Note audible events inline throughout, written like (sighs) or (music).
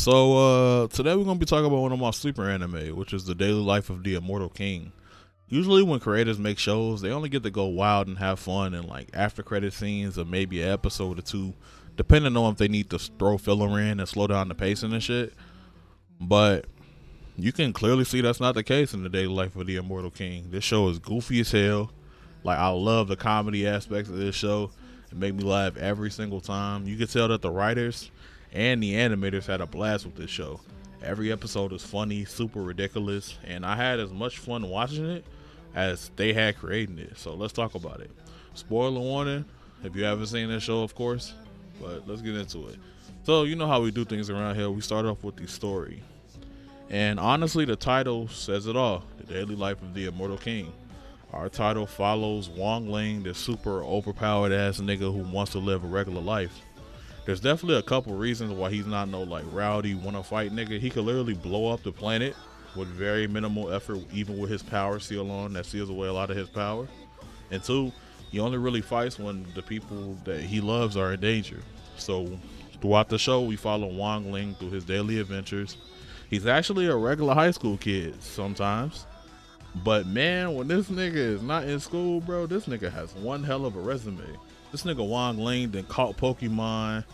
So uh today we're gonna be talking about one of my sleeper anime, which is the daily life of the immortal king. Usually when creators make shows, they only get to go wild and have fun and like after credit scenes or maybe an episode or two, depending on if they need to throw filler in and slow down the pacing and shit. But you can clearly see that's not the case in the daily life of the immortal king. This show is goofy as hell. Like I love the comedy aspects of this show. It make me laugh every single time. You can tell that the writers and the animators had a blast with this show. Every episode is funny, super ridiculous, and I had as much fun watching it as they had creating it. So let's talk about it. Spoiler warning if you haven't seen this show, of course, but let's get into it. So, you know how we do things around here. We start off with the story. And honestly, the title says it all The Daily Life of the Immortal King. Our title follows Wong Ling, the super overpowered ass nigga who wants to live a regular life. There's definitely a couple reasons why he's not no like rowdy wanna fight nigga. He could literally blow up the planet with very minimal effort, even with his power seal on that seals away a lot of his power. And two, he only really fights when the people that he loves are in danger. So throughout the show, we follow Wong Ling through his daily adventures. He's actually a regular high school kid sometimes. But man, when this nigga is not in school, bro, this nigga has one hell of a resume. This nigga Wong Ling then caught Pokemon,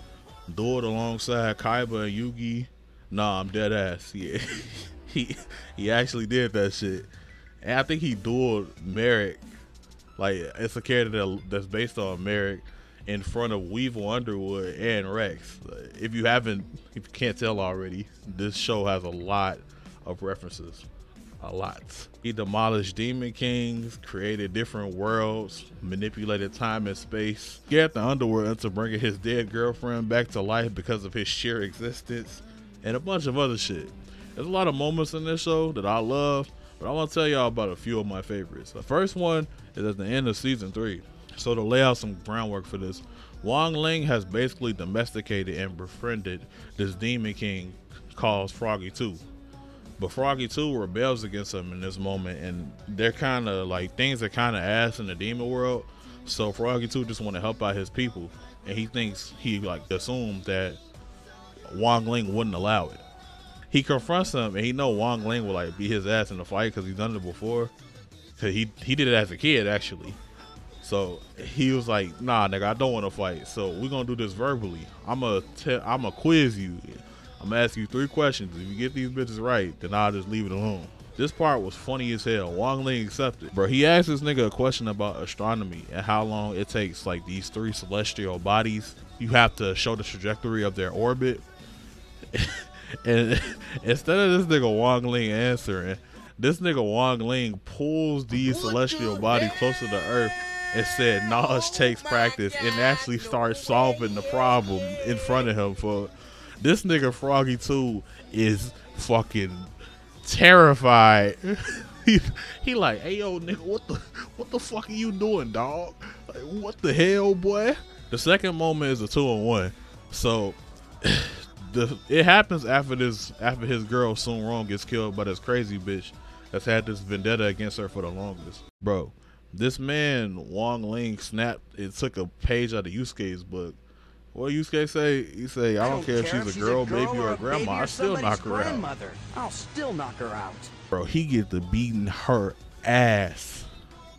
dueled alongside Kaiba and Yugi. Nah, I'm dead ass. Yeah. (laughs) he he actually did that shit. And I think he dueled Marik. Like it's a character that, that's based on Marik in front of Weevil Underwood and Rex. If you haven't, if you can't tell already, this show has a lot of references. A lot. He demolished demon kings, created different worlds, manipulated time and space, scared the underworld into bringing his dead girlfriend back to life because of his sheer existence, and a bunch of other shit. There's a lot of moments in this show that I love, but I want to tell y'all about a few of my favorites. The first one is at the end of season three. So to lay out some groundwork for this, Wong Ling has basically domesticated and befriended this demon king called Froggy 2. But Froggy 2 rebels against him in this moment, and they're kind of like things are kind of ass in the demon world. So Froggy 2 just want to help out his people, and he thinks he like assumed that Wong Ling wouldn't allow it. He confronts him, and he know Wong Ling will like beat his ass in the fight because he's done it before. Cause he he did it as a kid actually. So he was like, "Nah, nigga, I don't want to fight. So we're gonna do this verbally. I'm a te- I'm a quiz you. I'm gonna ask you three questions. If you get these bitches right, then I'll just leave it alone." This part was funny as hell. Wong Ling accepted. Bro, he asked this nigga a question about astronomy and how long it takes like these three celestial bodies. You have to show the trajectory of their orbit. (laughs) and (laughs) instead of this nigga Wong Ling answering, this nigga Wong Ling pulls these celestial bodies closer to Earth and said knowledge takes practice and actually starts solving the problem in front of him for this nigga Froggy 2 is fucking terrified. (laughs) he, he like, hey yo nigga, what the what the fuck are you doing, dog? Like, what the hell, boy? The second moment is a two on one. So (sighs) the it happens after this after his girl Sun Rong gets killed by this crazy bitch that's had this vendetta against her for the longest. Bro, this man Wong Ling snapped it took a page out of Yusuke's book. What Yusuke say? you say, I don't, care, if she's, a, girl, a girl, baby, or a grandma, I still knock her out. I'll still knock her out. Bro, he get to beating her ass.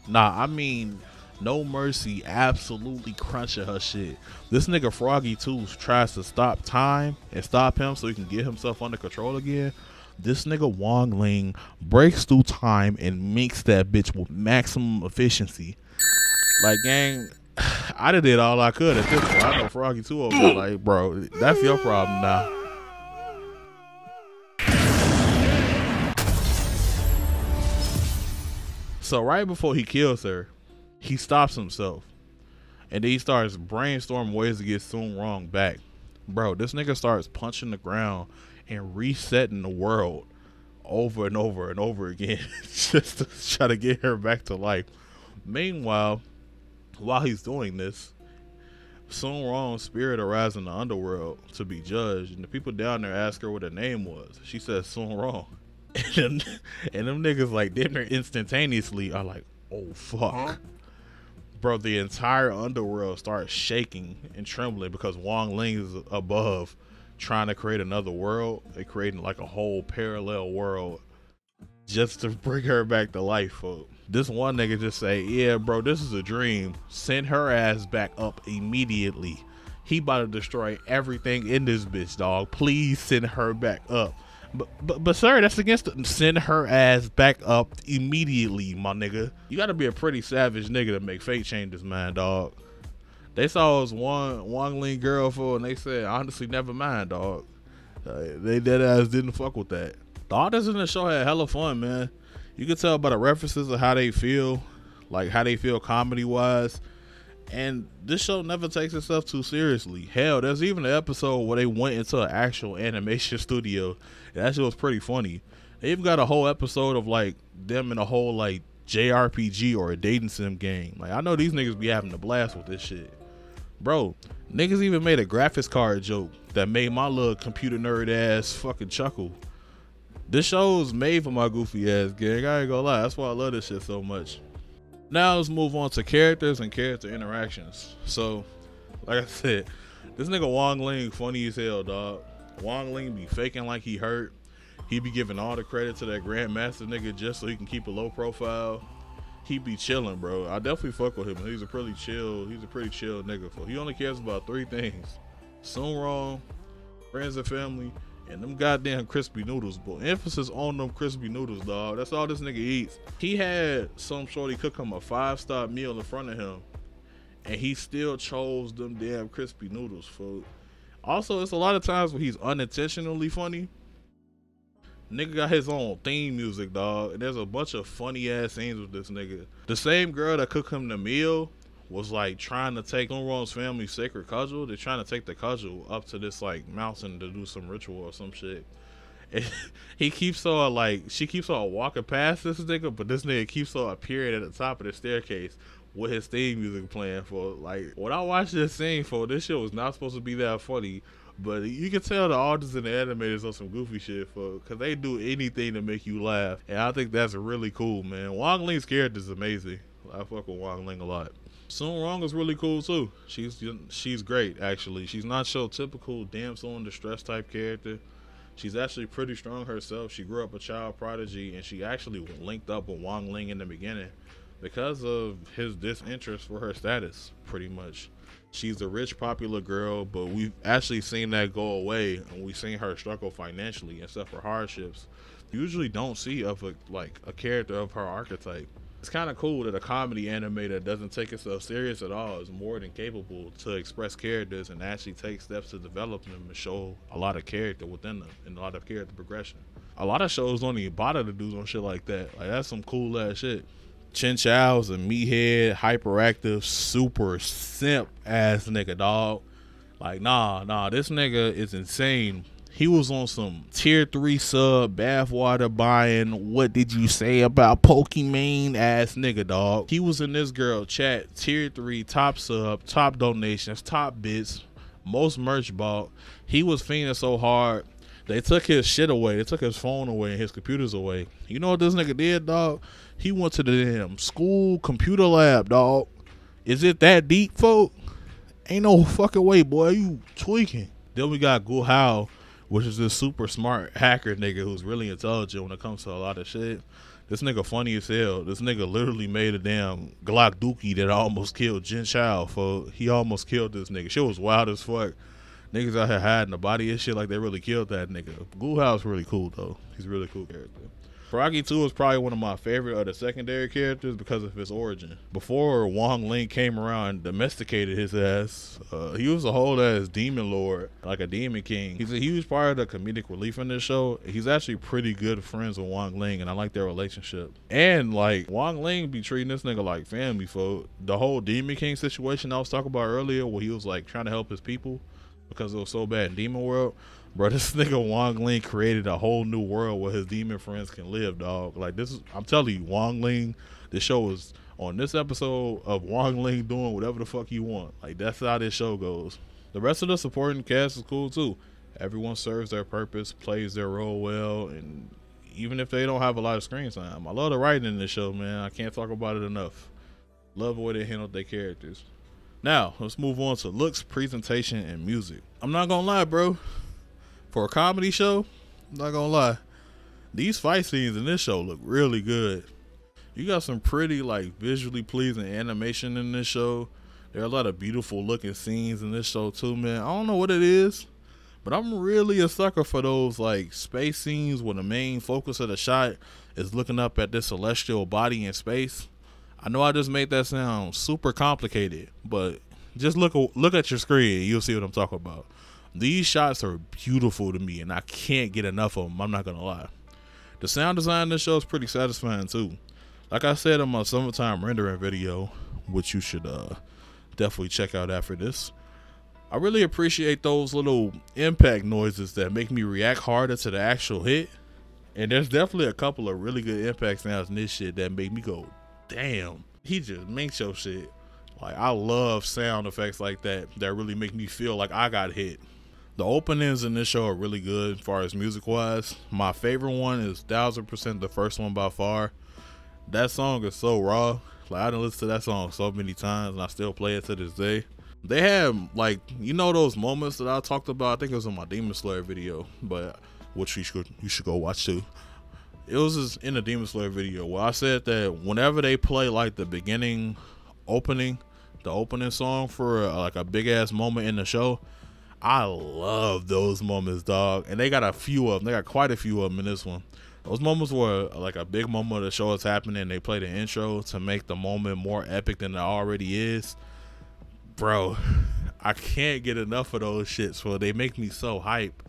Nah, I mean no mercy, absolutely crunching her shit. This nigga Froggy 2 tries to stop time and stop him so he can get himself under control again. This nigga Wong Ling breaks through time and makes that bitch with maximum efficiency. Like, gang, I done did all I could at this point. I know Froggy 2 over like, bro, that's your problem now. So right before he kills her, he stops himself. And then he starts brainstorming ways to get Sun Rong back. Bro, this nigga starts punching the ground and resetting the world over and over and over again (laughs) just to try to get her back to life. Meanwhile, while he's doing this, Sun Rong's spirit arrives in the underworld to be judged, and the people down there ask her what her name was. She says Sun Rong. (laughs) And them, and them niggas like dinner instantaneously are like, oh fuck. Huh? Bro, the entire underworld starts shaking and trembling because Wong Ling is above trying to create another world. They creating like a whole parallel world just to bring her back to life. Folks. This one nigga just say, "Yeah, bro, this is a dream. Send her ass back up immediately. He about to destroy everything in this bitch, dog. Please send her back up." But, but, but sir, that's against the, send her ass back up immediately, my nigga. You gotta be a pretty savage nigga to make fate changes, man, dog. They saw us one Wong Ling girl for, and they said, honestly, never mind, dog. Uh, they dead ass didn't fuck with that. The artists in the show had hella fun, man. You can tell by the references of how they feel, like how they feel comedy wise. And this show never takes itself too seriously. Hell, there's even an episode where they went into an actual (laughs) animation studio. And that shit was pretty funny. They even got a whole episode of like them in a whole like JRPG or a dating sim game. Like I know these niggas be having a blast with this shit. Bro, niggas even made a graphics card joke that made my little computer nerd ass fucking chuckle. This show is made for my goofy ass gang. I ain't gonna lie. That's why I love this shit so much. Now let's move on to characters and character interactions. So, like I said, this nigga Wong Ling funny as hell, dog. Wong Ling be faking like he hurt. He be giving all the credit to that Grandmaster nigga just so he can keep a low profile. He be chilling, bro. I definitely fuck with him. He's a pretty chill. He's a pretty chill nigga. He only cares about three things: Sun Rong, friends and family, and them goddamn crispy noodles, boy. Emphasis on them crispy noodles, dog. That's all this nigga eats. He had some shorty cook him a five star meal in front of him, and he still chose them damn crispy noodles, folks. Also, it's a lot of times where he's unintentionally funny. Nigga got his own theme music, dog. And there's a bunch of funny ass scenes with this nigga. The same girl that cooked him the meal was like trying to take Unron's family sacred cudgel. They're trying to take the cudgel up to this like mountain to do some ritual or some shit. And (laughs) he keeps on like she keeps on walking past this nigga, but this nigga keeps on appearing at the top of the staircase with his theme music playing for like when I watched this scene for this shit was not supposed to be that funny. But you can tell the artists and the animators on some goofy shit for because they do anything to make you laugh, and I think that's really cool, man. Wong Ling's character is amazing. I fuck with Wong Ling a lot. Sun Rong is really cool too. She's she's great actually. She's not so typical damsel in distress type character. She's actually pretty strong herself. She grew up a child prodigy, and she actually linked up with Wang Ling in the beginning because of his disinterest for her status, pretty much. She's a rich, popular girl, but we've actually seen that go away, and we've seen her struggle financially and suffer hardships. You usually don't see of a like a character of her archetype it's kind of cool that a comedy animator doesn't take itself serious at all is more than capable to express characters and actually take steps to develop them and show a lot of character within them and a lot of character progression. A lot of shows don't even bother to do some shit like that. Like that's some cool ass shit. Chen Chao's a meathead, hyperactive, super simp ass nigga, dog. Like, nah, nah, this nigga is insane he was on some tier three sub bathwater buying. What did you say about Pokimane ass nigga dog? He was in this girl chat tier three top sub, top donations, top bits, most merch bought. He was fiending so hard. They took his shit away. They took his phone away and his computers away. You know what this nigga did, dog? He went to the damn school computer lab, dog. Is it that deep, folk? Ain't no fucking way, boy. You tweaking. Then we got Gu Hao which is this super smart hacker nigga who's really intelligent when it comes to a lot of shit. This nigga funny as hell. This nigga literally made a damn Glock Dookie that almost killed Chen Chao. For he almost killed this nigga. Shit was wild as fuck. Niggas out here hiding the body and shit like they really killed that nigga. Gu Hao's really cool though. He's really cool character. Froggy 2 is probably one of my favorite of the secondary characters because of his origin. Before Wong Ling came around and domesticated his ass, uh, he was a whole ass demon lord, like a demon king. He's a huge part of the comedic relief in this show. He's actually pretty good friends with Wong Ling, and I like their relationship. And like Wong Ling be treating this nigga like family, for the whole demon king situation I was talking about earlier, where he was like trying to help his people because it was so bad in Demon World. Bro, this (laughs) nigga Wong Ling created a whole new world where his demon friends can live, dog. Like this is I'm telling you, Wong Ling, the show is on this episode of Wong Ling doing whatever the fuck you want. Like that's how this show goes. The rest of the supporting cast is cool too. Everyone serves their purpose, plays their role well, and even if they don't have a lot of screen time. I love the writing in this show, man. I can't talk about it enough. Love the way they handle their characters. Now, let's move on to looks, presentation, and music. I'm not gonna lie, bro For a comedy show, I'm not gonna lie, these fight scenes in this show look really good. You got some pretty like visually pleasing animation in this show. There are a lot of beautiful looking scenes in this show too, man. I don't know what it is, but I'm really a sucker for those like space scenes where the main focus of the shot is looking up at this celestial body in space. I know I just made that sound super complicated, but just look look at your screen, you'll see what I'm talking about. These shots are beautiful to me, and I can't get enough of them. I'm not gonna lie. The sound design in this show is pretty satisfying too. Like I said in my summertime rendering video, which you should uh, definitely check out after this. I really appreciate those little impact noises that make me react harder to the actual hit. And there's definitely a couple of really good impact sounds in this shit that make me go, damn, he just makes your shit. Like I love sound effects like that that really make me feel like I got hit. The openings in this show are really good as far as music wise. My favorite one is thousand percent the first one by far. That song is so raw. Like I done listened to that song so many times and I still play it to this day. They have like you know those moments that I talked about. I think it was in my Demon Slayer video, but which you should you should go watch too. It was just in the Demon Slayer video where I said that whenever they play like the beginning opening, the opening song for like a big ass moment in the show, I love those moments, dog. And they got a few of them. They got quite a few of them in this one. Those moments were like a big moment of the show is happening. They play the intro to make the moment more epic than it already is. Bro, I can't get enough of those shits. So they make me so hype.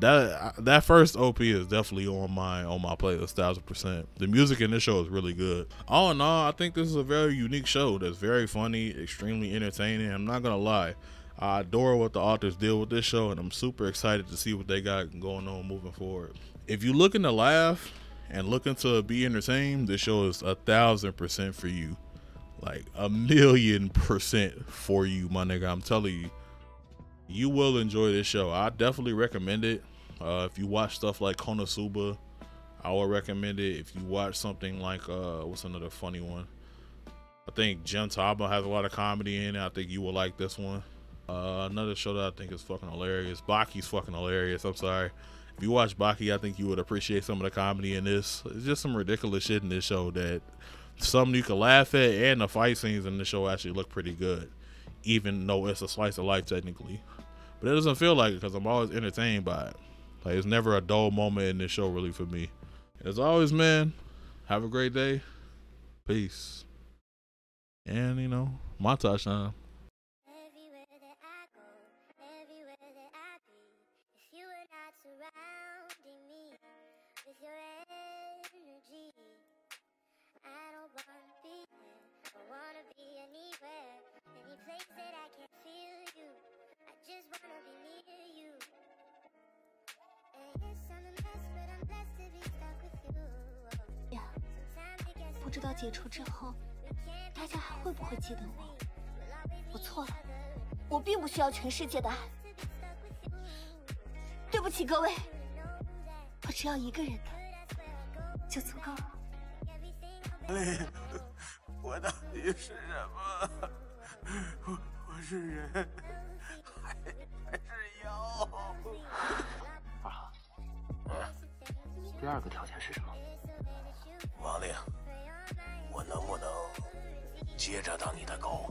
That that first OP is definitely on my on my playlist, thousand percent. The music in this show is really good. All in all, I think this is a very unique show that's very funny, extremely entertaining. I'm not gonna lie. I adore what the authors did with this show, and I'm super excited to see what they got going on moving forward. If you're looking to laugh and looking to be entertained, this show is a thousand percent for you. Like a million percent for you, my nigga. I'm telling you, you will enjoy this show. I definitely recommend it. Uh, if you watch stuff like Konosuba, I would recommend it. If you watch something like uh, what's another funny one? I think Gintama has a lot of comedy in it. I think you will like this one. Uh, another show that I think is fucking hilarious. Baki's fucking hilarious. I'm sorry. If you watch Baki, I think you would appreciate some of the comedy in this. It's just some ridiculous shit in this show that some you can laugh at, and the fight scenes in the show actually look pretty good, even though it's a slice of life technically. But it doesn't feel like it because I'm always entertained by it. Like it's never a dull moment in this show really for me. As always, man, have a great day. Peace. And you know, my touchdown. 呀，不知道解除之后，大家还会不会记得我？我错了，我并不需要全世界的爱。对不起各位，我只要一个人的就足够了。我到底是什么？(laughs) 我我是人，第二个条件是什么？王令，我能不能接着当你的狗？